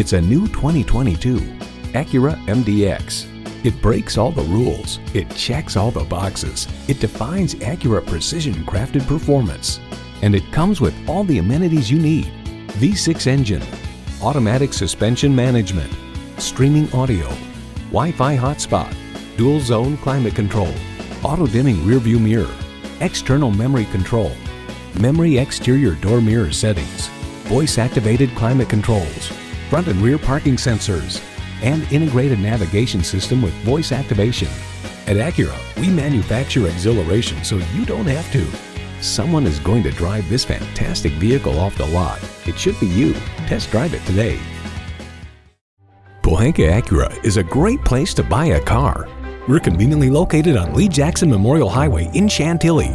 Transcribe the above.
It's a new 2022 Acura MDX. It breaks all the rules. It checks all the boxes. It defines Acura precision crafted performance. And it comes with all the amenities you need. V6 engine, automatic suspension management, streaming audio, Wi-Fi hotspot, dual zone climate control, auto dimming rearview mirror, external memory control, memory exterior door mirror settings, voice activated climate controls, front and rear parking sensors, and integrated navigation system with voice activation. At Acura, we manufacture exhilaration so you don't have to. Someone is going to drive this fantastic vehicle off the lot. It should be you. Test drive it today. Pohanka Acura is a great place to buy a car. We're conveniently located on Lee Jackson Memorial Highway in Chantilly